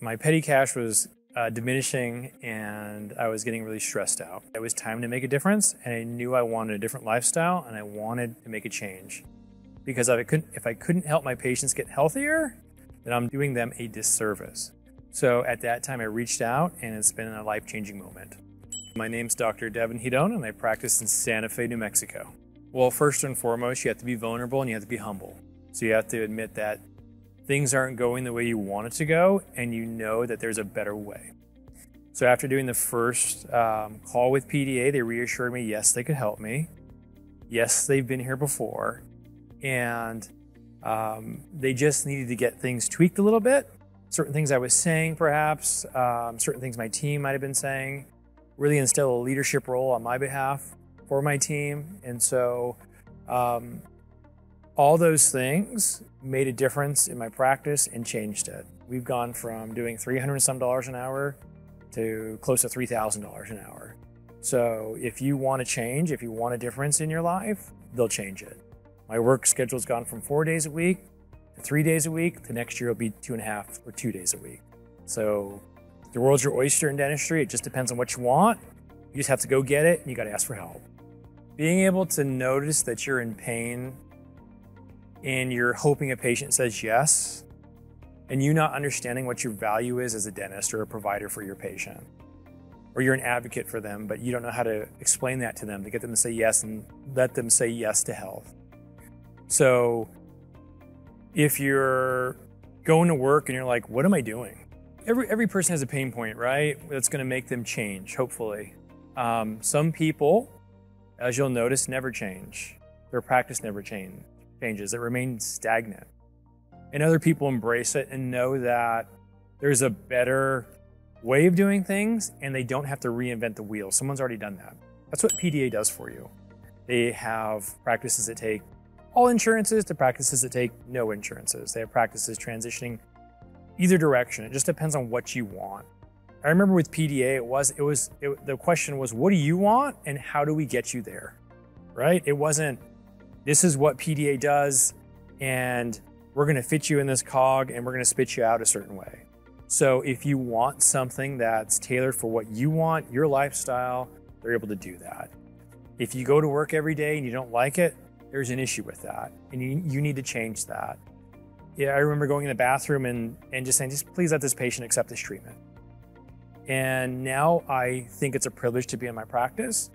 my petty cash was uh, diminishing and I was getting really stressed out. It was time to make a difference, and I knew I wanted a different lifestyle and I wanted to make a change. Because if I couldn't, if I couldn't help my patients get healthier, then I'm doing them a disservice. So at that time, I reached out, and it's been a life changing moment. My name's Dr. Devin Giron, and I practice in Santa Fe, New Mexico. Well, first and foremost, you have to be vulnerable and you have to be humble. So you have to admit that things aren't going the way you want it to go, and you know that there's a better way. So after doing the first um, call with PDA, they reassured me yes, they could help me. Yes, they've been here before, and um, they just needed to get things tweaked a little bit. Certain things I was saying, perhaps, um, certain things my team might have been saying, really instill a leadership role on my behalf for my team. And so, um, all those things made a difference in my practice and changed it. We've gone from doing 300 some dollars an hour to close to $3,000 an hour. So if you want to change, if you want a difference in your life, they'll change it. My work schedule's gone from four days a week to three days a week. The next year will be two and a half or two days a week. So the world's your oyster in dentistry. It just depends on what you want. You just have to go get it and you got to ask for help. Being able to notice that you're in pain and you're hoping a patient says yes, and you not understanding what your value is as a dentist or a provider for your patient, or you're an advocate for them, but you don't know how to explain that to them to get them to say yes and let them say yes to health. So if you're going to work and you're like, what am I doing? Every, every person has a pain point, right? That's going to make them change, hopefully. Um, some people, as you'll notice, never change. Their practice never change, changes, it remains stagnant. And other people embrace it and know that there's a better way of doing things and they don't have to reinvent the wheel. Someone's already done that. That's what PDA does for you. They have practices that take all insurances to practices that take no insurances. They have practices transitioning either direction. It just depends on what you want. I remember with PDA, it was it was it, the question was, what do you want, and how do we get you there, right? It wasn't this is what PDA does, and we're going to fit you in this cog, and we're going to spit you out a certain way. So if you want something that's tailored for what you want, your lifestyle, they're able to do that. If you go to work every day and you don't like it, there's an issue with that, and you, you need to change that. Yeah, I remember going in the bathroom and, and just saying, just please let this patient accept this treatment. And now I think it's a privilege to be in my practice.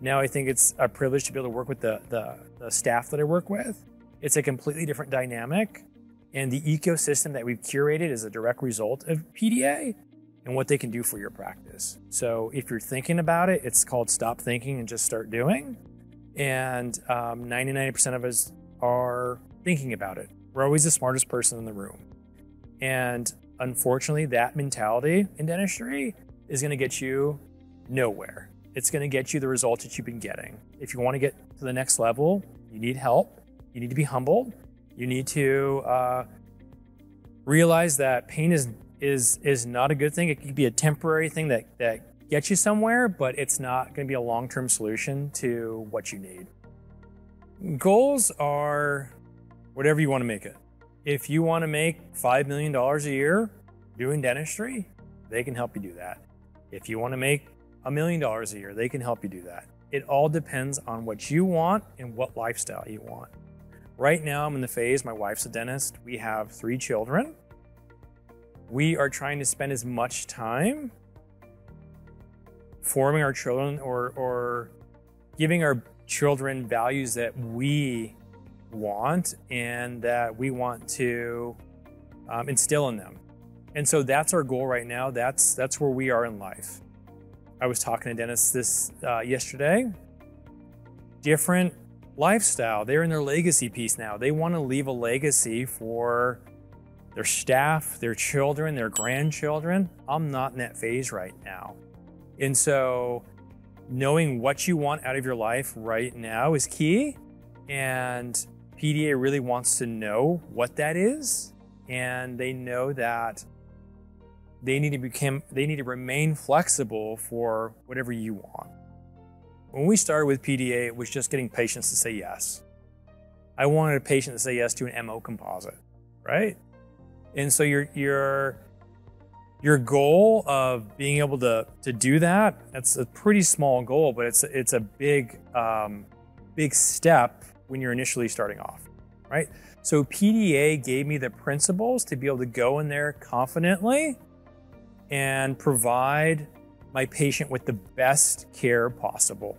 Now I think it's a privilege to be able to work with the, the, the staff that I work with. It's a completely different dynamic. And the ecosystem that we've curated is a direct result of PDA and what they can do for your practice. So if you're thinking about it, it's called stop thinking and just start doing. And um, 99% of us are thinking about it. We're always the smartest person in the room. And unfortunately, that mentality in dentistry is going to get you nowhere. It's going to get you the results that you've been getting. If you want to get to the next level, you need help. You need to be humbled. You need to uh, realize that pain is is is not a good thing. It could be a temporary thing that that get you somewhere, but it's not going to be a long term solution to what you need. Goals are whatever you want to make it. If you want to make $5 million a year doing dentistry, they can help you do that. If you want to make a million dollars a year, they can help you do that. It all depends on what you want and what lifestyle you want. Right now, I'm in the phase, my wife's a dentist. We have three children. We are trying to spend as much time forming our children or, or giving our children values that we want and that we want to um, instill in them. And so that's our goal right now. That's that's where we are in life. I was talking to Dennis this uh, yesterday. Different lifestyle. They're in their legacy piece now. They want to leave a legacy for their staff, their children, their grandchildren. I'm not in that phase right now. And so knowing what you want out of your life right now is key. And PDA really wants to know what that is. And they know that they need to become they need to remain flexible for whatever you want. When we started with PDA, it was just getting patients to say yes. I wanted a patient to say yes to an MO composite, right? And so you're you're your goal of being able to to do that that's a pretty small goal but it's it's a big um, big step when you're initially starting off right so pda gave me the principles to be able to go in there confidently and provide my patient with the best care possible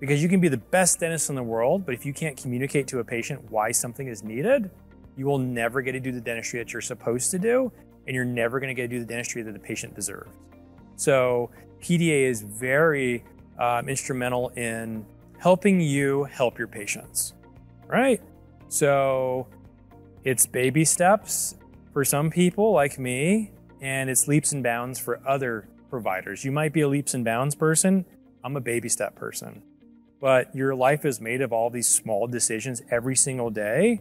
because you can be the best dentist in the world but if you can't communicate to a patient why something is needed you will never get to do the dentistry that you're supposed to do and you're never going to get to do the dentistry that the patient deserves. So PDA is very um, instrumental in helping you help your patients, right? So it's baby steps for some people like me, and it's leaps and bounds for other providers. You might be a leaps and bounds person. I'm a baby step person. But your life is made of all these small decisions every single day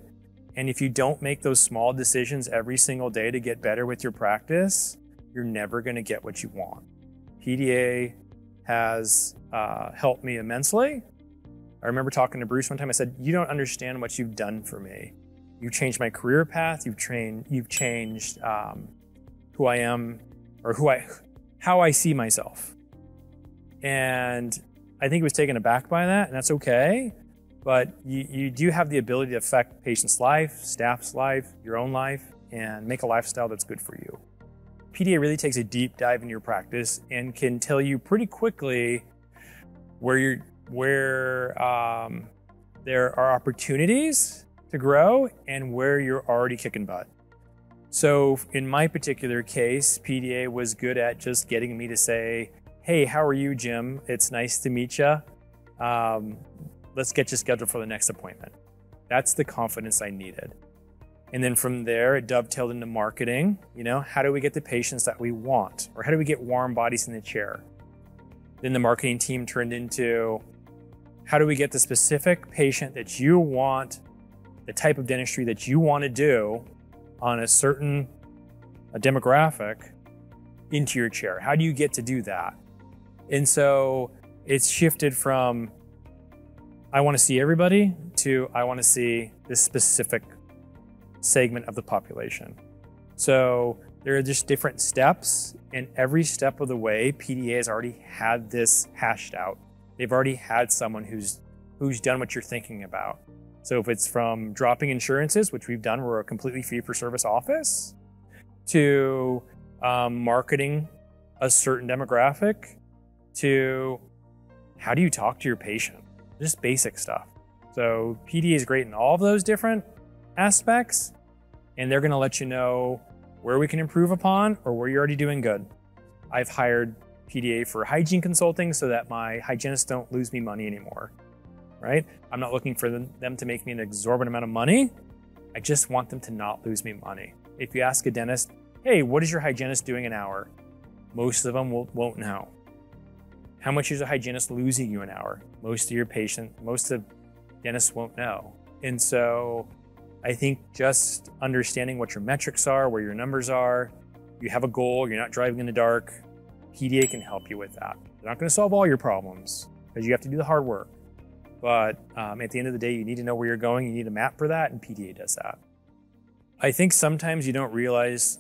and if you don't make those small decisions every single day to get better with your practice, you're never going to get what you want. PDA has uh, helped me immensely. I remember talking to Bruce one time. I said, "You don't understand what you've done for me. You've changed my career path. You've trained. You've changed um, who I am, or who I, how I see myself." And I think he was taken aback by that, and that's okay but you, you do have the ability to affect patients' life, staff's life, your own life, and make a lifestyle that's good for you. PDA really takes a deep dive in your practice and can tell you pretty quickly where you're where um, there are opportunities to grow and where you're already kicking butt. So in my particular case, PDA was good at just getting me to say, "Hey, how are you, Jim? It's nice to meet you. Um, let's get you scheduled for the next appointment. That's the confidence I needed. And then from there, it dovetailed into marketing. You know, how do we get the patients that we want? Or how do we get warm bodies in the chair? Then the marketing team turned into how do we get the specific patient that you want, the type of dentistry that you want to do on a certain a demographic into your chair? How do you get to do that? And so it's shifted from I want to see everybody to I want to see this specific segment of the population. So there are just different steps, and every step of the way, PDA has already had this hashed out. They've already had someone who's who's done what you're thinking about. So if it's from dropping insurances, which we've done, we're a completely fee for service office, to um, marketing a certain demographic, to how do you talk to your patient? just basic stuff. So PDA is great in all of those different aspects, and they're going to let you know where we can improve upon or where you're already doing good. I've hired PDA for hygiene consulting so that my hygienists don't lose me money anymore. Right? I'm not looking for them to make me an exorbitant amount of money. I just want them to not lose me money. If you ask a dentist, hey, what is your hygienist doing an hour? Most of them will, won't know. How much is a hygienist losing you an hour? Most of your patient, most of dentists won't know. And so I think just understanding what your metrics are, where your numbers are, you have a goal, you're not driving in the dark, PDA can help you with that. They're not going to solve all your problems because you have to do the hard work. But um, at the end of the day, you need to know where you're going. You need a map for that, and PDA does that. I think sometimes you don't realize,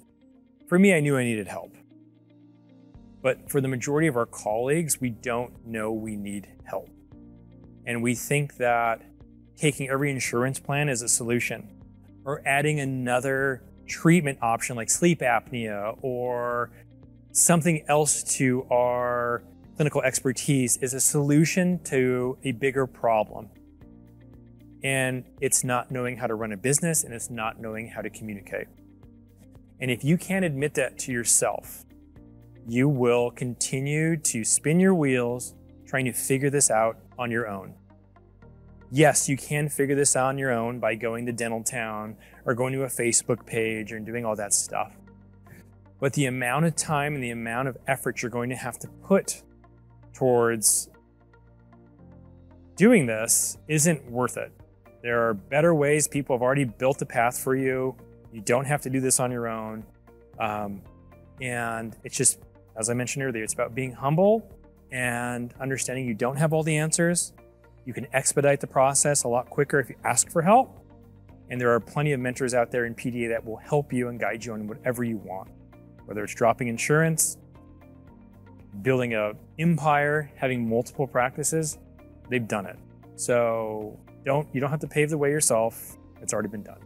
for me, I knew I needed help. But for the majority of our colleagues, we don't know we need help. And we think that taking every insurance plan is a solution or adding another treatment option like sleep apnea or something else to our clinical expertise is a solution to a bigger problem. And it's not knowing how to run a business and it's not knowing how to communicate. And if you can't admit that to yourself, you will continue to spin your wheels trying to figure this out on your own. Yes, you can figure this out on your own by going to Dental Town or going to a Facebook page and doing all that stuff. But the amount of time and the amount of effort you're going to have to put towards doing this isn't worth it. There are better ways. People have already built a path for you. You don't have to do this on your own. Um, and it's just as I mentioned earlier, it's about being humble and understanding you don't have all the answers. You can expedite the process a lot quicker if you ask for help. And there are plenty of mentors out there in PDA that will help you and guide you on whatever you want. whether it's dropping insurance, building a empire, having multiple practices, they've done it. So don't you don't have to pave the way yourself. It's already been done.